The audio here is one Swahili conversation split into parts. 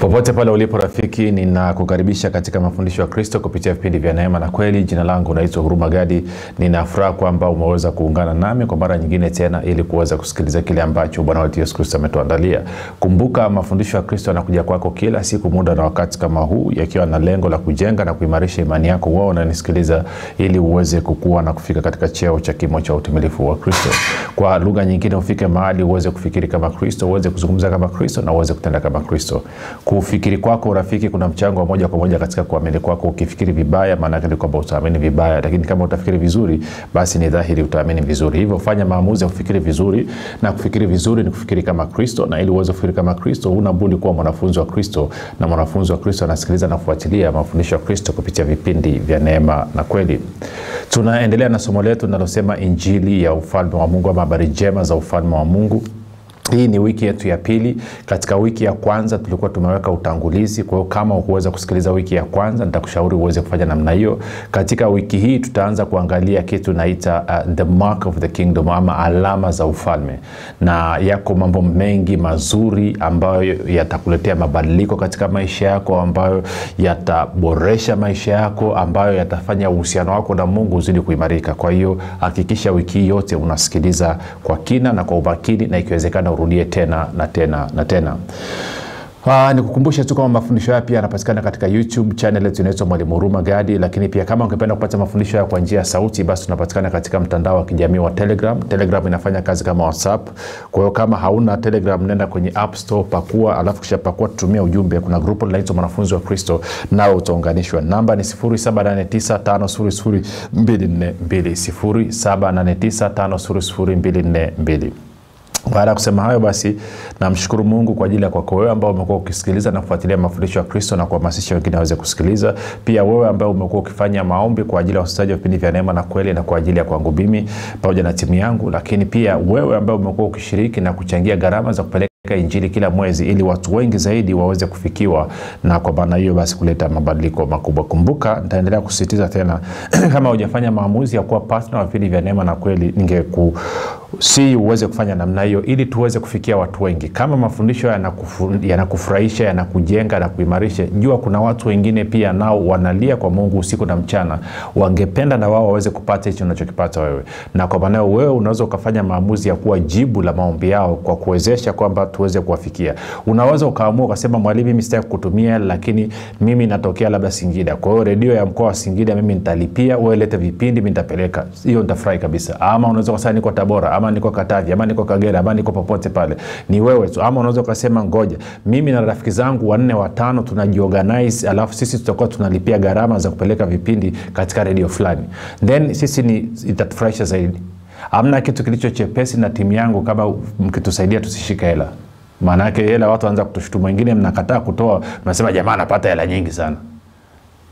popote pale ulipo rafiki ninakukaribisha katika mafundisho ya kristo kupitia vipindi vya neema na kweli. Jina langu naitwa huruma gadi. Ninafuraha kwamba umeweza kuungana nami kwa mara nyingine tena ili kuweza kusikiliza kile ambacho bwana wetu yesu kristo ametuandalia. Kumbuka mafundisho ya kristo yanakuja kwako kila siku muda na wakati kama huu yakiwa na lengo la kujenga na kuimarisha imani yako. Wao unanisikiliza ili uweze kukua na kufika katika cheo cha kimo cha utimilifu wa kristo. Kwa lugha nyingine ufike mahali uweze kufikiri kama kristo uweze kuzungumza kama kristo na uweze kutenda kama kristo kufikiri kwako urafiki kuna mchango wa moja kwa moja katika kuamini kwako. Ukifikiri vibaya maanaake ni kwamba utaamini vibaya. Lakini kama utafikiri vizuri basi ni dhahiri utaamini vizuri. Hivyo fanya maamuzi ya kufikiri vizuri. Na kufikiri vizuri ni kufikiri kama kristo. Na ili uweze kufikiri kama kristo huna budi kuwa mwanafunzi wa kristo. Na mwanafunzi wa kristo anasikiliza na kufuatilia mafundisho ya kristo kupitia vipindi vya neema na kweli. Tunaendelea na somo letu linalosema injili ya ufalme wa mungu ama habari njema za ufalme wa mungu hii ni wiki yetu ya pili. Katika wiki ya kwanza tulikuwa tumeweka utangulizi. Kwa hiyo kama ukuweza kusikiliza wiki ya kwanza nitakushauri uweze kufanya namna hiyo. Katika wiki hii tutaanza kuangalia kitu naita uh, the mark of the kingdom ama alama za ufalme. Na yako mambo mengi mazuri ambayo yatakuletea mabadiliko katika maisha yako ambayo yataboresha maisha yako ambayo yatafanya uhusiano wako na mungu uzidi kuimarika. Kwa hiyo hakikisha wiki hii yote unasikiliza kwa kina na kwa umakini na ikiwezekana urudie tena na tena na tena. Uh, nikukumbushe tu kama mafundisho haya pia yanapatikana katika youtube channel yetu inaitwa mwalimu huruma gadi lakini pia kama ungependa kupata mafundisho haya kwa njia ya sauti basi tunapatikana katika mtandao wa kijamii wa telegram. Telegram inafanya kazi kama whatsapp. Kwa hiyo kama hauna telegram nenda kwenye app store pakua alafu kisha pakua tutumia ujumbe. Kuna grupu linaitwa mwanafunzi wa kristo nao utaunganishwa. Namba ni 7895242 baada ya kusema hayo basi namshukuru mungu kwa ajili ya kwako wewe ambao umekuwa ukisikiliza na kufuatilia mafundisho ya kristo na kuhamasisha wengine waweze kusikiliza. Pia wewe ambao umekuwa ukifanya maombi kwa ajili ya wasikilizaji wa vipindi vya neema na kweli na kwa ajili ya kwangu mimi pamoja na timu yangu lakini pia wewe ambao umekuwa ukishiriki na kuchangia gharama za kupeleka injili kila mwezi ili watu wengi zaidi waweze kufikiwa na kwa maana hiyo basi kuleta mabadiliko makubwa. Kumbuka nitaendelea kusisitiza tena kama hujafanya maamuzi ya kuwa partner wa vipindi vya neema na kweli ningeku si uweze kufanya namna hiyo ili tuweze kufikia watu wengi. Kama mafundisho yanakufurahisha yana yanakujenga yanakuimarisha jua kuna watu wengine pia nao wanalia kwa mungu usiku na mchana wangependa na wao waweze kupata hicho unachokipata wewe. Na kwa maana wewe unaweza ukafanya maamuzi ya kuwa jibu la maombi yao kwa kuwezesha kwamba tuweze kuwafikia. Unaweza ukaamua ukasema mwalimu mimi sitaki kutumia lakini mimi natokea labda singida. Kwa hiyo redio ya mkoa wa singida mimi nitalipia wewe lete vipindi mi nitapeleka. Hiyo nitafurahi kabisa. Ama unaweza ukasema niko tabora ama niko katavi ama niko kagera ama niko popote pale. Ni wewe tu. Ama unaweza ukasema ngoja mimi na rafiki zangu wanne watano tunajiorganize alafu sisi tutakuwa tunalipia gharama za kupeleka vipindi katika redio fulani. Then sisi ni itatufurahisha zaidi. Amna kitu kilicho chepesi na timu yangu kama mkitusaidia tusishike hela maanaake hela watu wanaanza kutushutuma wengine mnakataa kutoa mnasema jamaa anapata hela nyingi sana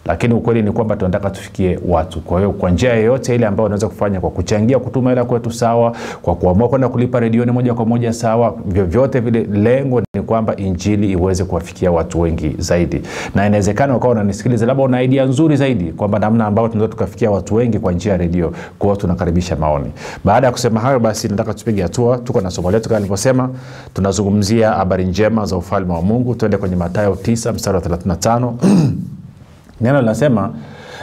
lakini ukweli ni kwamba tunataka tufikie watu. Kwa hiyo kwa njia yoyote ile ambayo unaweza kufanya kwa kuchangia kutuma hela kwetu sawa kwa kuamua kwenda kulipa redioni moja kwa moja sawa vyovyote vile lengo ni kwamba injili iweze kuwafikia watu wengi zaidi. Na inawezekana ukawa unanisikiliza labda una idea nzuri zaidi kwamba namna ambayo tunaweza tukafikia watu wengi kwa njia ya redio kwa hiyo tunakaribisha maoni. Baada ya kusema hayo basi nataka tupige hatua. Tuko na somo letu kama nilivyosema. Tunazungumzia habari njema za ufalme wa mungu. Tuende kwenye matayo 9 mstari wa 35 neno linasema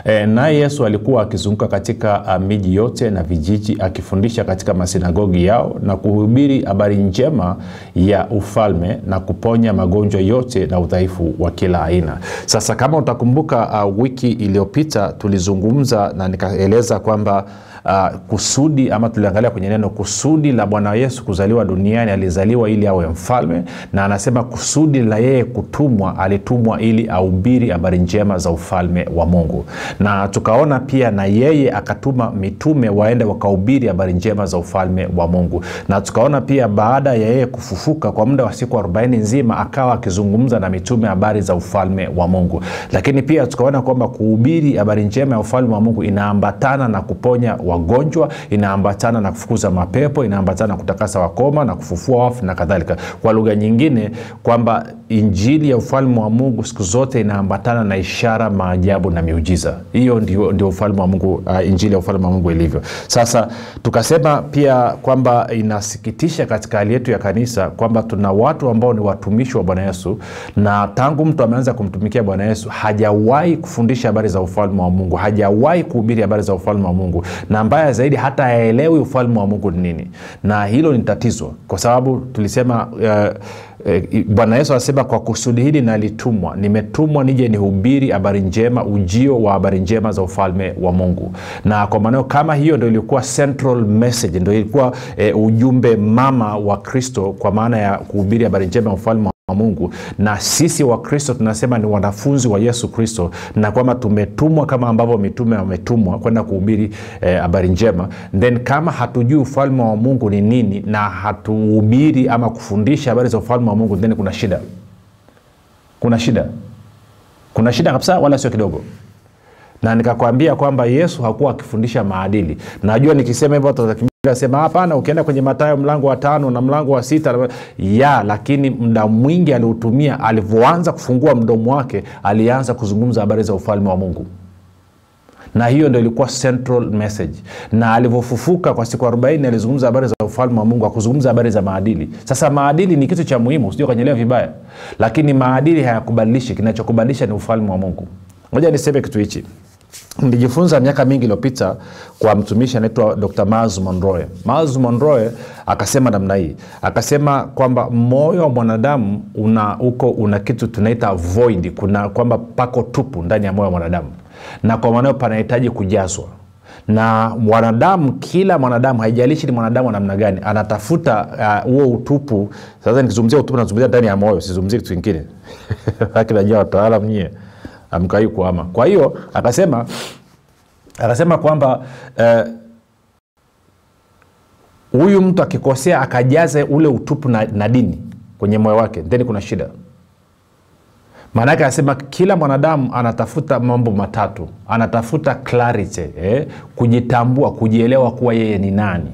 E, naye yesu alikuwa akizunguka katika uh, miji yote na vijiji akifundisha katika masinagogi yao na kuhubiri habari njema ya ufalme na kuponya magonjwa yote na udhaifu wa kila aina. Sasa kama utakumbuka uh, wiki iliyopita tulizungumza na nikaeleza kwamba uh, kusudi ama tuliangalia kwenye neno kusudi la bwana yesu kuzaliwa duniani alizaliwa ili awe mfalme na anasema kusudi la yeye kutumwa alitumwa ili aubiri habari njema za ufalme wa mungu. Na tukaona pia na yeye akatuma mitume waende wakaubiri habari njema za ufalme wa mungu. Na tukaona pia baada ya yeye kufufuka kwa muda wa siku 40 nzima akawa akizungumza na mitume habari za ufalme wa mungu. Lakini pia tukaona kwamba kuhubiri habari njema ya ufalme wa mungu inaambatana na kuponya wagonjwa inaambatana na kufukuza mapepo inaambatana na kutakasa wakoma na kufufua wafu na kadhalika. Kwa lugha nyingine kwamba injili ya ufalme wa mungu siku zote inaambatana na ishara maajabu na miujiza. Hiyo ndio, ndio ufalme wa mungu uh, injili ya ufalme wa mungu ilivyo. Sasa tukasema pia kwamba inasikitisha katika hali yetu ya kanisa kwamba tuna watu ambao ni watumishi wa bwana yesu na tangu mtu ameanza kumtumikia bwana yesu hajawahi kufundisha habari za ufalme wa mungu hajawahi kuhubiri habari za ufalme wa mungu. Na mbaya zaidi hata haelewi ufalme wa mungu ni nini. Na hilo ni tatizo kwa sababu tulisema uh, E, bwana yesu anasema kwa kusudi hili nalitumwa. Nimetumwa nije nihubiri habari njema ujio wa habari njema za ufalme wa mungu. Na kwa maneo kama hiyo ndo ilikuwa central message ndo ilikuwa e, ujumbe mama wa kristo kwa maana ya kuhubiri habari njema ya ufalme wa mungu. Na sisi wakristo tunasema ni wanafunzi wa yesu kristo na kwamba tumetumwa kama ambavyo mitume wametumwa kwenda kuhubiri habari eh, njema. Then kama hatujui ufalme wa mungu ni nini na hatuhubiri ama kufundisha habari za ufalme wa mungu then kuna shida. Kuna shida. Kuna shida kabisa wala sio kidogo. Na nikakwambia kwamba yesu hakuwa akifundisha maadili. Najua nikisema hivyo sema hapana ukienda kwenye matayo mlango wa tano na mlango wa sita ya lakini muda mwingi aliutumia alivyoanza kufungua mdomo wake alianza kuzungumza habari za ufalme wa mungu. Na hiyo ndo ilikuwa central message. Na alivyofufuka kwa siku 40 alizungumza habari za ufalme wa mungu akuzungumza habari za maadili. Sasa maadili ni kitu cha muhimu usije kanyelewa vibaya. Lakini maadili hayakubadilishi kinachokubadilisha ni ufalme wa mungu. Moja niseme kitu hichi nilijifunza miaka mingi iliyopita kwa mtumishi anaitwa dr miles monroe. Miles monroe akasema namna hii. Akasema kwamba moyo wa mwanadamu una uko una kitu tunaita void kuna kwamba pako tupu ndani ya moyo wa mwanadamu. Na kwa maneo panahitaji kujazwa. Na mwanadamu kila mwanadamu haijalishi ni mwanadamu wa namna gani anatafuta huo uh, utupu. Sasa nikizungumzia utupu nazungumzia ndani ya moyo sizungumzie kitu kingine. Akinajua wataalam nyie amkai kuama kwa hiyo akasema akasema kwamba huyu uh, mtu akikosea akajaze ule utupu na, na dini kwenye moyo wake then kuna shida. Maanake anasema kila mwanadamu anatafuta mambo matatu. Anatafuta clarity eh? kujitambua kujielewa kuwa yeye ni nani.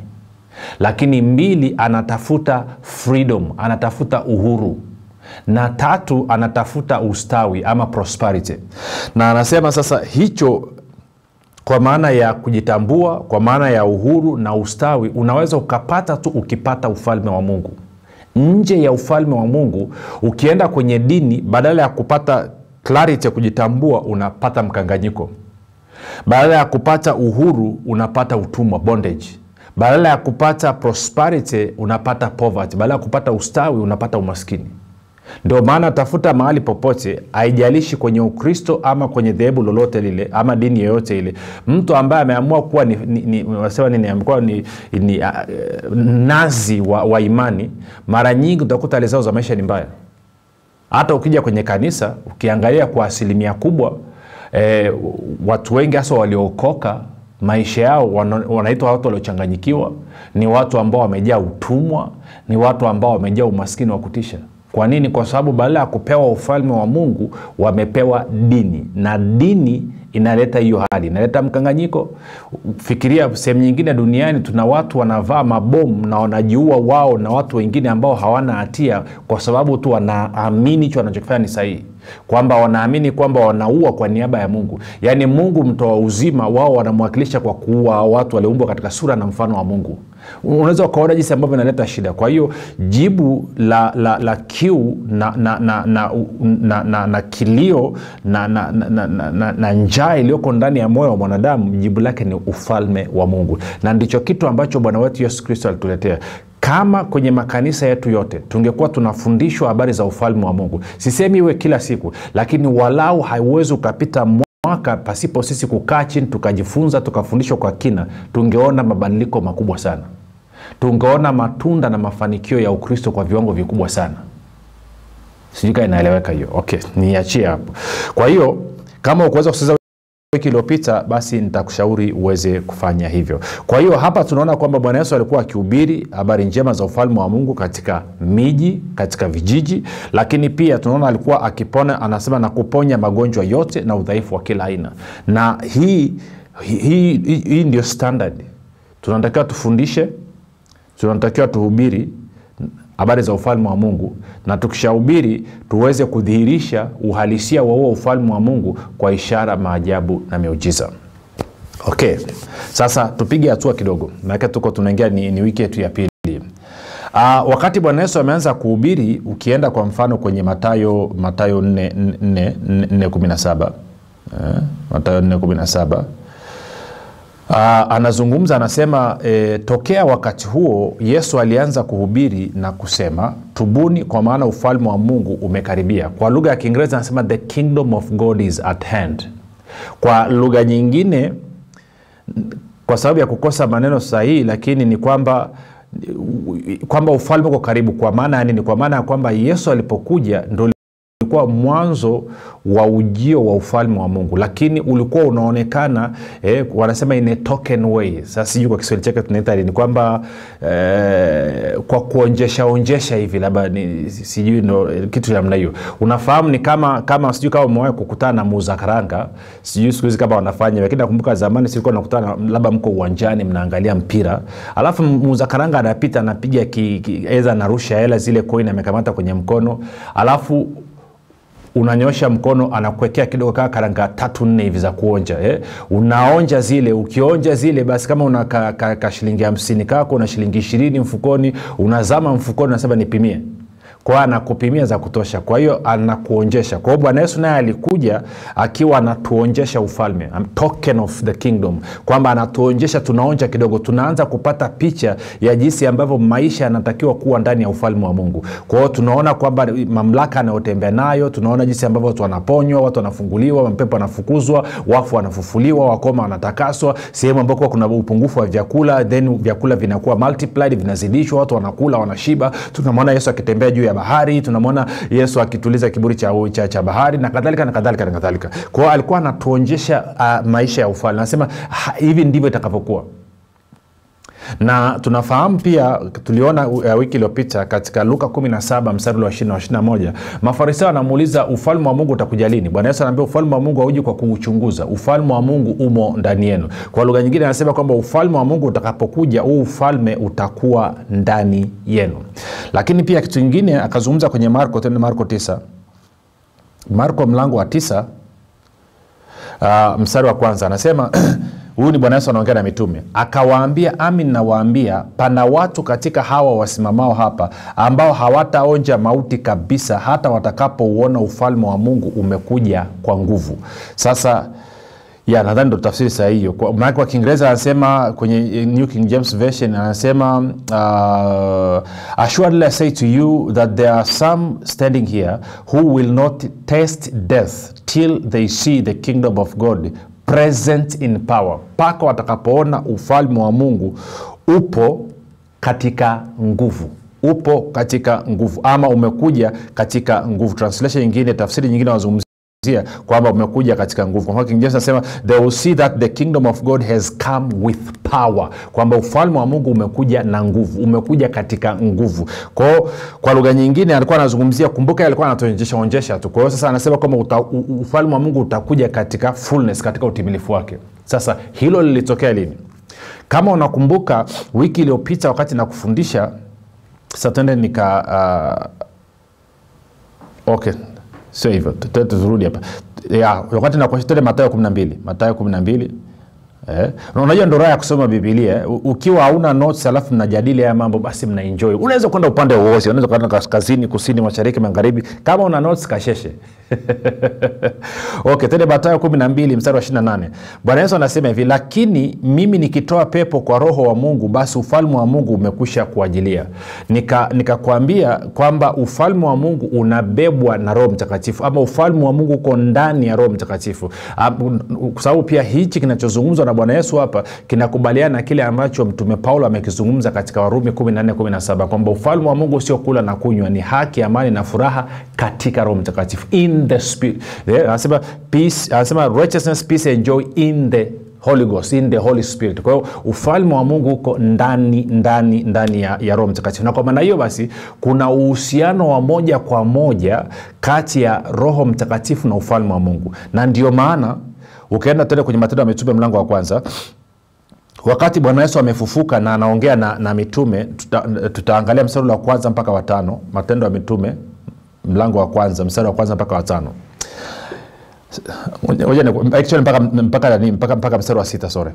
Lakini mbili anatafuta freedom anatafuta uhuru na tatu anatafuta ustawi ama prosperity. Na anasema sasa hicho kwa maana ya kujitambua kwa maana ya uhuru na ustawi unaweza ukapata tu ukipata ufalme wa mungu. Nje ya ufalme wa mungu ukienda kwenye dini badala ya kupata clarity ya kujitambua unapata mkanganyiko. Badala ya kupata uhuru unapata utumwa bondage. Badala ya kupata prosperity unapata poverty. Badala ya kupata ustawi unapata umaskini ndio maana tafuta mahali popote haijalishi kwenye ukristo ama kwenye dhehebu lolote lile ama dini yoyote ile. Mtu ambaye ameamua kuwa ni, ni, ni, nini amekuwa ni, ni uh, nazi wa, wa imani mara nyingi utakuta hali zao za maisha ni mbaya. Hata ukija kwenye kanisa ukiangalia kwa asilimia kubwa eh, watu wengi hasa waliookoka maisha yao wanaitwa watu waliochanganyikiwa ni watu ambao wamejaa utumwa ni watu ambao wamejaa umaskini wa kutisha kwa nini? Kwa sababu badala ya kupewa ufalme wa mungu wamepewa dini. Na dini inaleta hiyo hali inaleta mkanganyiko. Fikiria sehemu nyingine duniani tuna watu wanavaa mabomu na wanajiua wao na watu wengine ambao hawana hatia kwa sababu tu wanaamini hicho wanachokifanya ni sahihi kwamba wanaamini kwamba wanaua kwa niaba ya mungu yaani mungu mtoa uzima wao wanamwakilisha kwa kuua watu walioumbwa katika sura na mfano wa mungu unaweza ukaona jinsi ambavyo inaleta shida kwa hiyo jibu la, la, la kiu na, na, na, na, na, na, na kilio na, na, na, na, na, na, na njaa iliyoko ndani ya moyo wa mwanadamu jibu lake ni ufalme wa mungu na ndicho kitu ambacho bwana wetu yesu kristo alituletea kama kwenye makanisa yetu yote tungekuwa tunafundishwa habari za ufalme wa mungu. Sisemi iwe kila siku lakini walau haiwezi ukapita mwaka pasipo sisi kukaa chini tukajifunza tukafundishwa kwa kina tungeona mabadiliko makubwa sana. Tungeona matunda na mafanikio ya ukristo kwa viwango vikubwa sana. Sijui kaa inaeleweka hiyo. Okay niachie hapo. Kwa hiyo kama ukuweza kusikiza wiki iliyopita basi nitakushauri uweze kufanya hivyo. Kwa hiyo hapa tunaona kwamba bwana yesu alikuwa akihubiri habari njema za ufalme wa mungu katika miji katika vijiji lakini pia tunaona alikuwa akipona anasema na kuponya magonjwa yote na udhaifu wa kila aina. Na hii hii, hii, hii ndio standard. Tunatakiwa tufundishe tunatakiwa tuhubiri habari za ufalme wa mungu. Na tukishahubiri tuweze kudhihirisha uhalisia wa huo ufalme wa mungu kwa ishara maajabu na miujiza. Okay. Sasa tupige hatua kidogo. Maanake tuko tunaingia ni, ni wiki yetu ya pili. Uh, wakati bwana yesu ameanza kuhubiri ukienda kwa mfano kwenye matayo matayo 417 uh, matayo 417 Uh, anazungumza anasema e, tokea wakati huo yesu alianza kuhubiri na kusema tubuni kwa maana ufalme wa mungu umekaribia kwa lugha ya kiingereza anasema the kingdom of god is at hand. Kwa lugha nyingine kwa sababu ya kukosa maneno sahihi lakini ni kwamba kwamba ufalme uko karibu kwa maana ya nini kwa maana ya kwamba yesu alipokuja ndo ulikuwa mwanzo wa ujio wa ufalme wa mungu lakini ulikuwa unaonekana eh, wanasema in a token way. Sasa sijui kwa kiswahili chake tunaita ni kwamba eh, kwa kuonjesha onjesha hivi labda sijui no, kitu namna hiyo. Unafahamu ni kama kama sijui kama umewahi kukutana na muuza karanga sijui siku hizi kama wanafanya lakini nakumbuka zamani silikuwa nakutana labda mko uwanjani mnaangalia mpira alafu muuza karanga anapita anapiga eza anarusha hela zile koin amekamata kwenye mkono alafu unanyosha mkono anakuwekea kidogo kaa karanga tatu nne hivi za kuonja eh? unaonja zile ukionja zile basi kama una ka, ka, ka shilingi hamsini kako una shilingi ishirini mfukoni unazama mfukoni unasema nipimie kwao anakupimia za kutosha. Kwa hiyo anakuonjesha. Kwa hiyo bwana yesu naye alikuja akiwa anatuonjesha ufalme. I'm token of the kingdom. Kwamba anatuonjesha tunaonja kidogo. Tunaanza kupata picha ya jinsi ambavyo maisha yanatakiwa kuwa ndani ya ufalme wa mungu. Kwa hiyo tunaona kwamba mamlaka anayotembea nayo tunaona jinsi ambavyo watu wanaponywa watu wanafunguliwa mapepo wanafukuzwa wafu wanafufuliwa wakoma wanatakaswa. Sehemu ambako kuna upungufu wa vyakula then vyakula vinakuwa multiplied vinazidishwa watu wanakula wanashiba. Tunamwona yesu akitembea juu ya bahari tunamwona yesu akituliza kiburi cha, cha, cha bahari na kadhalika na kadhalika na kadhalika. Kwao alikuwa anatuonyesha uh, maisha ya ufalme. Anasema hivi ndivyo itakavyokuwa na tunafahamu pia tuliona uh, wiki iliyopita katika luka 17 mstari wa 21 mafarisayo anamuuliza ufalme wa mungu utakuja lini? Bwana yesu anaambia ufalme wa mungu auji kwa kuuchunguza. Ufalme wa mungu umo ndani yenu. Kwa lugha nyingine anasema kwamba ufalme wa mungu utakapokuja huu ufalme utakuwa ndani yenu. Lakini pia kitu kingine akazungumza kwenye marko tende marko 9 marko mlango wa 9 uh, mstari wa kwanza anasema huyu ni bwana yesu anaongea na mitume. Akawaambia amin nawaambia pana watu katika hawa wasimamao hapa ambao hawataonja mauti kabisa hata watakapouona ufalme wa mungu umekuja kwa nguvu. Sasa ya nadhani ndo tafsiri sahihi hiyo. Maanake kwa kiingereza anasema kwenye new king james version anasema uh, assuredly i say to you that there are some standing here who will not taste death till they see the kingdom of god present in power. Mpaka watakapoona ufalme wa mungu upo katika nguvu. Upo katika nguvu. Ama umekuja katika nguvu. Translation nyingine tafsiri nyingine wanazungumzia kwamba umekuja katika nguvu. Kwa king james they will see that the kingdom of god has come with power. Kwamba ufalme wa mungu umekuja na nguvu umekuja katika nguvu. Kwao kwa lugha nyingine alikuwa anazungumzia kumbuka alikuwa anatuonjesha onjesha tu. Kwa hiyo sasa anasema kwamba ufalme wa mungu utakuja katika fullness katika utimilifu wake. Sasa hilo lilitokea lini? Kama unakumbuka wiki iliyopita wakati nakufundisha sasa twende nika uh, okay sio hivyo. Turudi hapa. Ya, wakati nakuashitele matayo 12 matayo 12 Eh, unajua ndo raha ya kusoma bibilia ukiwa hauna notes alafu mnajadili haya mambo basi mnaenjoy. Unaweza kwenda upande wowote unaweza kwenda kaskazini kusini mashariki magharibi. Kama una notes kasheshe. Okay tende Mathayo 12 mstari wa 28 bwana yesu anasema hivi lakini mimi nikitoa pepo kwa roho wa mungu basi ufalme wa mungu umekwisha kuajilia nikakwambia nika kwamba ufalme wa mungu unabebwa na roho mtakatifu ama ufalme wa mungu uko ndani ya roho mtakatifu. Kwa sababu pia hichi kinachozungumzwa na bwana yesu hapa kinakubaliana na kile ambacho mtume paulo amekizungumza katika warumi 1417 kwamba ufalme wa mungu sio kula na kunywa ni haki amani na furaha katika roho mtakatifu. In the spirit. Anasema peace anasema righteousness peace and joy in the holy ghost in the holy spirit. Kwa hiyo ufalme wa mungu uko ndani ndani ndani ya, ya roho mtakatifu. Na kwa maana hiyo basi kuna uhusiano wa moja kwa moja kati ya roho mtakatifu na ufalme wa mungu. Na ndio maana ukienda tena kwenye matendo ya mitume mlango wa kwanza wakati bwana yesu amefufuka na anaongea na, na mitume tuta, tutaangalia mstari wa kwanza mpaka watano matendo ya mitume mlango wa kwanza mstari wa kwanza mpaka watano mpaka, mpaka, mpaka, mpaka mstari wa sita sore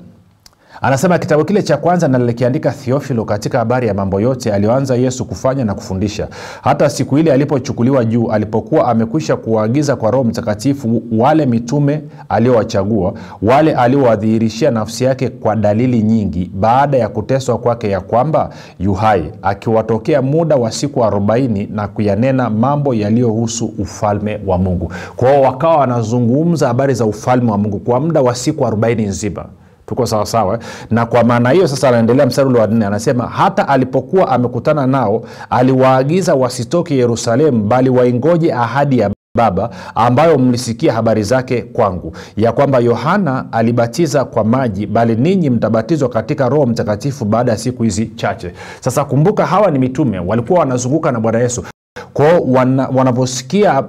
anasema kitabu kile cha kwanza nalikiandika theofilo katika habari ya mambo yote aliyoanza yesu kufanya na kufundisha. Hata siku ile alipochukuliwa juu alipokuwa amekwisha kuwaagiza kwa roho mtakatifu wale mitume aliowachagua wale aliowadhihirishia nafsi yake kwa dalili nyingi baada ya kuteswa kwake ya kwamba yuhai akiwatokea muda wa siku arobaini na kuyanena mambo yaliyohusu ufalme wa mungu. Kwao wakawa wanazungumza habari za ufalme wa mungu kwa muda wa siku arobaini nzima tuko sawasawa sawa na kwa maana hiyo sasa anaendelea mstari ule wa nne anasema hata alipokuwa amekutana nao aliwaagiza wasitoke yerusalemu bali waingoje ahadi ya baba ambayo mlisikia habari zake kwangu ya kwamba yohana alibatiza kwa maji bali ninyi mtabatizwa katika roho mtakatifu baada ya siku hizi chache. Sasa kumbuka hawa ni mitume walikuwa wanazunguka na bwana yesu kwao wana, wanavyosikia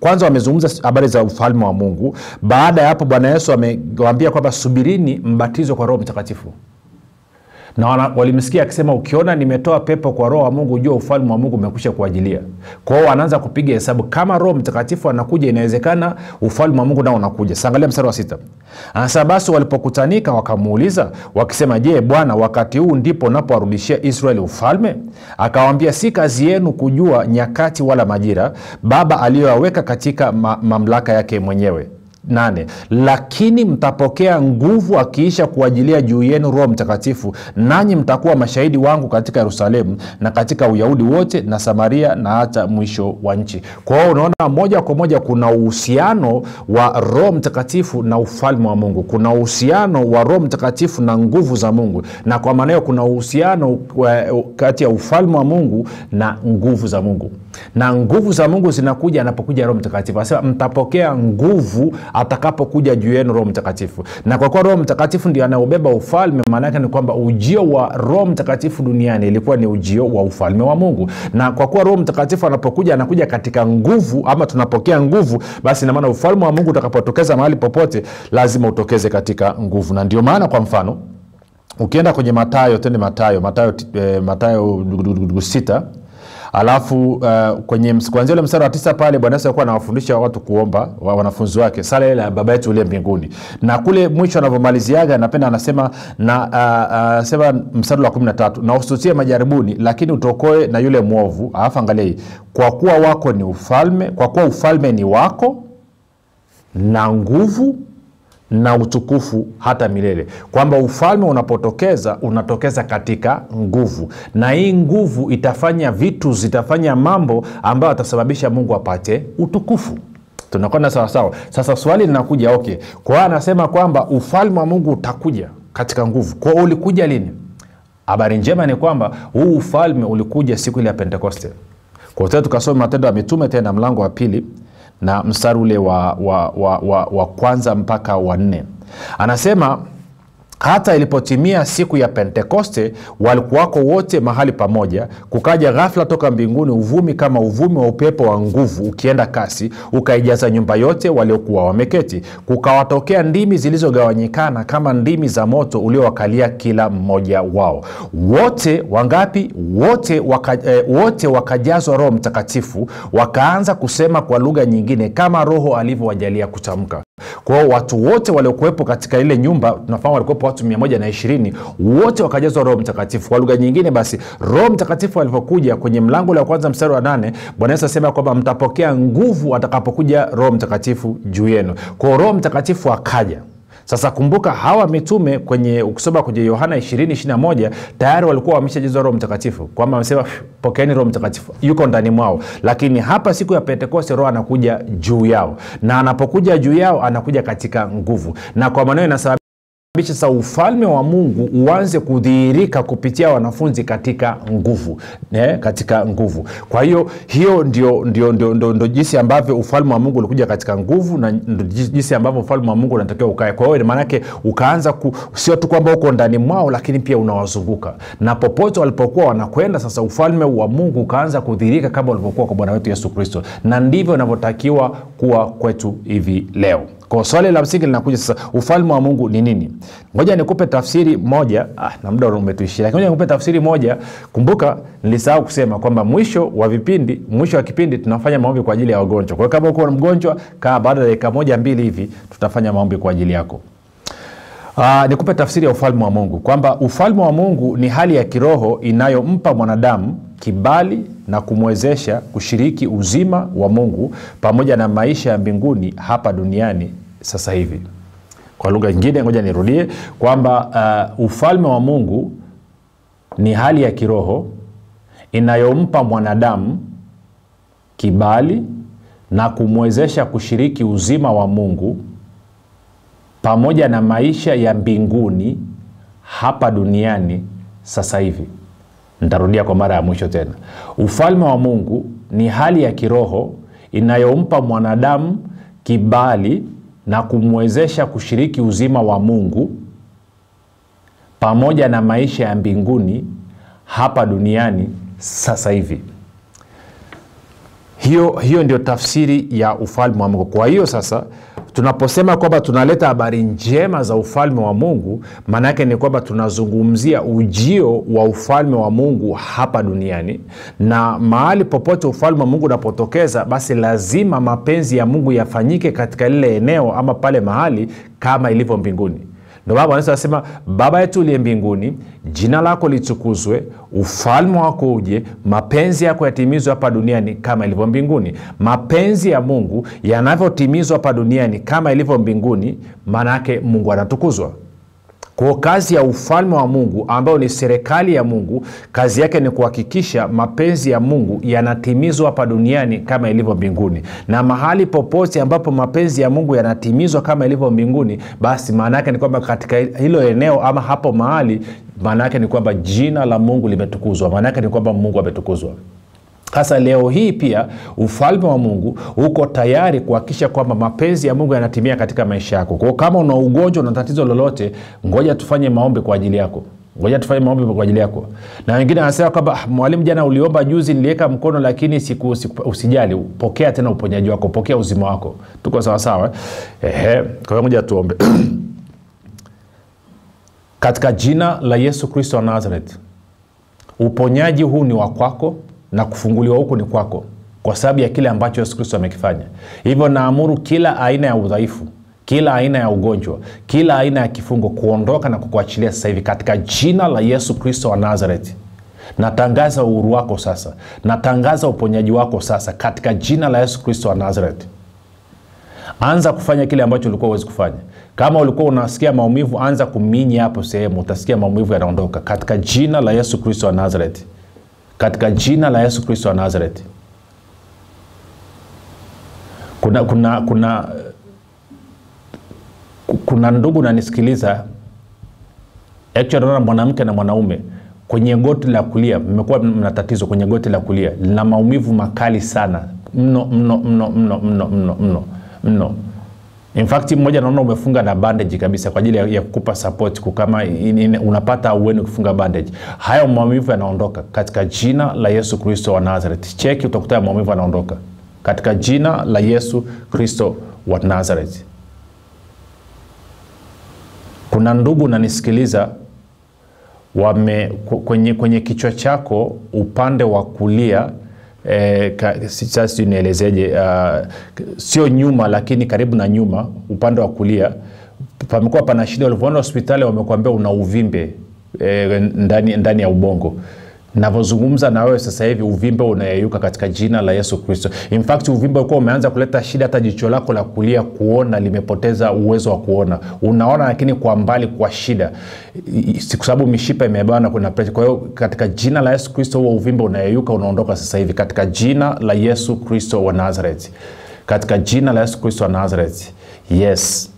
kwanza wamezungumza habari za ufalme wa mungu. Baada ya hapo bwana yesu amewaambia kwamba subirini mbatizwe kwa roho mtakatifu na walimsikia akisema ukiona nimetoa pepo kwa roho wa mungu jua ufalme wa mungu umekwisha kuajilia kwao wanaanza kupiga hesabu. Kama roho mtakatifu anakuja inawezekana ufalme wa mungu nao unakuja. Sangalia mstari wa sita. Anasema basi walipokutanika wakamuuliza wakisema je bwana wakati huu ndipo unapowarudishia israeli ufalme? Akawambia si kazi yenu kujua nyakati wala majira baba aliyoyaweka katika ma- mamlaka yake mwenyewe nane. Lakini mtapokea nguvu akiisha kuajilia juu yenu roho mtakatifu nanyi mtakuwa mashahidi wangu katika yerusalemu na katika uyahudi wote na samaria na hata mwisho wa nchi. Kwa hiyo unaona moja kwa moja kuna uhusiano wa roho mtakatifu na ufalme wa mungu. Kuna uhusiano wa roho mtakatifu na nguvu za mungu. Na kwa maana hiyo kuna uhusiano kati ya ufalme wa mungu na nguvu za mungu na nguvu za mungu zinakuja anapokuja roho mtakatifu. Anasema mtapokea nguvu atakapokuja juu yenu roho mtakatifu. Na kwa kuwa roho mtakatifu ndio anaobeba ufalme maana yake ni kwamba ujio wa roho mtakatifu duniani ilikuwa ni ujio wa ufalme wa mungu. Na kwa kuwa roho mtakatifu anapokuja anakuja katika nguvu ama tunapokea nguvu basi inamaana ufalme wa mungu utakapotokeza mahali popote lazima utokeze katika nguvu. Na ndio maana kwa mfano ukienda kwenye matayo tende matayo matayo, eh, matayo sita alafu uh, kwenye kuanzia ule mstari wa tisa pale bwana yesu alikuwa anawafundisha watu kuomba wa wanafunzi wake. Sala ile ya baba yetu ule mbinguni. Na kule mwisho anavyomaliziaga napenda anasema na uh, uh, mstari wa kumi na tatu na ususie majaribuni lakini utokoe na yule mwovu. Alafu angalia hii kwa kuwa wako ni ufalme kwa kuwa ufalme ni wako na nguvu na utukufu hata milele. Kwamba ufalme unapotokeza unatokeza katika nguvu. Na hii nguvu itafanya vitu zitafanya mambo ambayo atasababisha mungu apate utukufu. Tunakwenda sawasawa sasa swali linakuja okay. Kwa hiyo anasema kwamba ufalme wa mungu utakuja katika nguvu. Kwao ulikuja lini? Habari njema ni kwamba huu ufalme ulikuja siku ile ya pentekoste. Kwa tukasoma matendo ya mitume tena mlango wa pili na mstari ule wa, wa, wa, wa, wa kwanza mpaka wa nne. Anasema hata ilipotimia siku ya pentekoste walikuwako wote mahali pamoja kukaja ghafla toka mbinguni uvumi kama uvumi wa upepo wa nguvu ukienda kasi ukaijaza nyumba yote waliokuwa wameketi. Kukawatokea ndimi zilizogawanyikana kama ndimi za moto uliowakalia kila mmoja wao. Wote wangapi? Wote, waka, eh, wote wakajazwa roho mtakatifu wakaanza kusema kwa lugha nyingine kama roho alivyowajalia kutamka kwao watu wote waliokuwepo katika ile nyumba tunafahamu walikuwepo watu mia moja na ishirini wote wakajazwa roho mtakatifu. Kwa lugha nyingine basi roho mtakatifu alivyokuja kwenye mlango ule wa kwanza mstari wa nane bwana yesu asema kwamba mtapokea nguvu atakapokuja roho mtakatifu juu yenu. Kwao roho mtakatifu akaja sasa kumbuka hawa mitume kwenye ukisoma kwenye yohana 221 tayari walikuwa wameshajazwa roho mtakatifu. Kwamba amesema pokeeni roho mtakatifu. Yuko ndani mwao. Lakini hapa siku ya pentekoste roho anakuja juu yao. Na anapokuja juu yao anakuja katika nguvu. Na kwa maneno inasababisha sasa ufalme wa mungu uanze kudhihirika kupitia wanafunzi katika nguvu ne? katika nguvu. Kwa hiyo hiyo ndio, ndio, ndio, ndio, ndio jinsi ambavyo ufalme wa mungu ulikuja katika nguvu na jinsi ambavyo ufalme wa mungu unatakiwa ukae. Kwa hiyo maanake ukaanza sio tu kwamba uko ndani mwao lakini pia unawazunguka. Na popote walipokuwa wanakwenda sasa ufalme wa mungu ukaanza kudhihirika kama ulivyokuwa kwa bwana wetu yesu kristo. Na ndivyo inavyotakiwa kuwa kwetu hivi leo kwao swali la msingi linakuja sasa ufalme wa mungu ni nini? Ngoja nikupe tafsiri moja. Ah, na muda umetuishia. Lakini ngoja nikupe tafsiri moja. Kumbuka nilisahau kusema kwamba mwisho wa vipindi mwisho wa kipindi tunafanya maombi kwa ajili ya wagonjwa. Kwa hiyo kama uko mgonjwa kaa baada ya dakika moja mbili hivi tutafanya maombi kwa ajili yako. Uh, nikupe tafsiri ya ufalme wa mungu. Kwamba ufalme wa mungu ni hali ya kiroho inayompa mwanadamu kibali na kumwezesha kushiriki uzima wa mungu pamoja na maisha ya mbinguni hapa duniani sasa hivi. Kwa lugha nyingine ngoja nirudie kwamba uh, ufalme wa mungu ni hali ya kiroho inayompa mwanadamu kibali na kumwezesha kushiriki uzima wa mungu pamoja na maisha ya mbinguni hapa duniani sasa hivi. Nitarudia kwa mara ya mwisho tena. Ufalme wa mungu ni hali ya kiroho inayompa mwanadamu kibali na kumwezesha kushiriki uzima wa mungu pamoja na maisha ya mbinguni hapa duniani sasa hivi. Hiyo hiyo ndio tafsiri ya ufalme wa mungu. Kwa hiyo sasa tunaposema kwamba tunaleta habari njema za ufalme wa mungu maana yake ni kwamba tunazungumzia ujio wa ufalme wa mungu hapa duniani. Na mahali popote ufalme wa mungu unapotokeza basi lazima mapenzi ya mungu yafanyike katika lile eneo ama pale mahali kama ilivyo mbinguni ndo baba anasema baba yetu uliye mbinguni jina lako litukuzwe ufalme wako uje mapenzi yako yatimizwe hapa duniani kama ilivyo mbinguni. Mapenzi ya mungu yanavyotimizwa hapa duniani kama ilivyo mbinguni maana yake mungu anatukuzwa kwao kazi ya ufalme wa mungu ambayo ni serikali ya mungu kazi yake ni kuhakikisha mapenzi ya mungu yanatimizwa hapa duniani kama ilivyo mbinguni. Na mahali popote ambapo mapenzi ya mungu yanatimizwa kama ilivyo mbinguni basi maana yake ni kwamba katika hilo eneo ama hapo mahali maana yake ni kwamba jina la mungu limetukuzwa. Maana yake ni kwamba mungu ametukuzwa sasa leo hii pia ufalme wa mungu uko tayari kuhakikisha kwamba mapenzi ya mungu yanatimia katika maisha yako. Kwao kama una ugonjwa na tatizo lolote ngoja tufanye maombi kwa ajili yako. Ngoja tufanye maombi kwa ajili yako. Na wengine wanasema kwamba "Ah, mwalimu jana uliomba juzi niliweka mkono lakini siku, siku, usijali. Pokea tena uponyaji wako pokea uzima wako. Tuko sawasawa eh, kwa hiyo tuombe. Katika jina la yesu kristo wa nazareth uponyaji huu ni wa kwako na kufunguliwa huku ni kwako kwa sababu ya kile ambacho yesu kristo amekifanya. Hivyo naamuru kila aina ya udhaifu kila aina ya ugonjwa kila aina ya kifungo kuondoka na kukuachilia sasa hivi katika jina la yesu kristo wa nazareti. Natangaza uhuru wako sasa. Natangaza uponyaji wako sasa katika jina la yesu kristo wa nazareti. Anza kufanya kile ambacho ulikuwa uwezi kufanya. Kama ulikuwa unasikia maumivu anza kuminya hapo sehemu. Utasikia maumivu yanaondoka katika jina la yesu kristo wa nazareti katika jina la yesu kristo wa nazareti kuna kuna kuna kuna ndugu nanisikiliza actually naona mwanamke na mwanaume kwenye goti la kulia mmekuwa mna tatizo kwenye goti la kulia lina maumivu makali sana. Mno mno mno mno mno mno mno mno in fact mmoja naona umefunga na bandage kabisa kwa ajili ya, ya kukupa support kama in, in, unapata aueni kufunga bandage. Hayo maumivu yanaondoka katika jina la yesu kristo wa nazareth. Cheki utakuta maumivu yanaondoka katika jina la yesu kristo wa nazareth. Kuna ndugu nanisikiliza wame kwenye, kwenye kichwa chako upande wa kulia E, sasa nielezeje uh, sio nyuma lakini karibu na nyuma upande wa kulia pamekuwa pana shida. Walivyoona hospitali wamekuambia una uvimbe e, ndani, ndani ya ubongo navyozungumza na wewe sasa hivi uvimbe unayeyuka katika jina la yesu kristo. In fact uvimbe ulikuwa umeanza kuleta shida hata jicho lako la kulia kuona limepoteza uwezo wa kuona. Unaona lakini kwa mbali kwa shida. Kwa sababu mishipa imebana kuna presha kwa hiyo katika jina la yesu kristo huo uvimbe unayeyuka unaondoka sasa hivi. Katika jina la yesu kristo wa nazareth. Katika jina la yesu kristo wa nazareth. Yes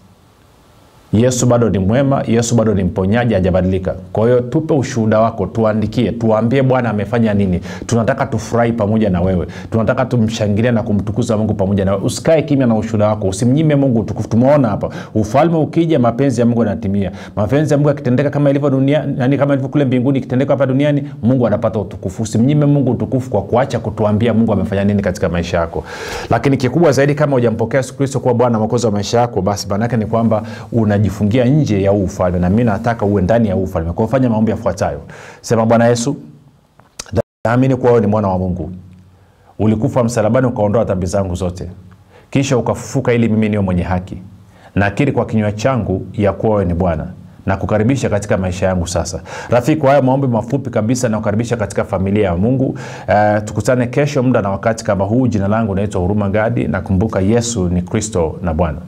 yesu bado ni mwema yesu bado ni mponyaji hajabadilika. Kwa hiyo tupe ushuhuda wako tuandikie tuambie bwana amefanya nini. Tunataka tufurahi pamoja na wewe. Tunataka tumshangilia na kumtukuza mungu pamoja na wewe. Usikae kimya na ushuhuda wako usimnyime mungu utukufu. Tumeona hapa ufalme ukija mapenzi ya mungu yanatimia. Mapenzi ya mungu yakitendeka kama ilivyo dunia nani kama ilivyo kule mbinguni ikitendeka hapa duniani mungu anapata utukufu. Usimnyime mungu utukufu kwa kuacha kutuambia mungu amefanya nini katika maisha yako. Lakini kikubwa zaidi kama hujampokea yesu kristo kuwa bwana mwokozi wa maisha yako basi maanaake ni kwamba unajifungia nje ya huu ufalme na mi nataka uwe ndani ya huu ufalme. Kwa fanya maombi yafuatayo. Sema bwana yesu naamini kuwa ni mwana wa mungu. Ulikufa msalabani ukaondoa dhambi zangu zote. Kisha ukafufuka ili mimi niwe mwenye haki. Nakiri kwa kinywa changu ya kuwa wewe ni bwana na kukaribisha katika maisha yangu sasa. Rafiki kwa haya maombi mafupi kabisa nakukaribisha katika familia ya mungu. Uh, tukutane kesho muda na wakati kama huu. Jina langu naitwa huruma gadi. Nakumbuka yesu ni kristo na bwana